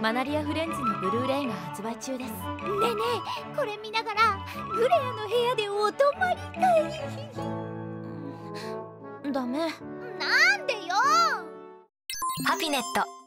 マナリア・フレンズのブルーレイが発売中です。ねえねえこれ見ながらグレアの部屋でお泊まり会。ダメ。なんでよ！ハピネット。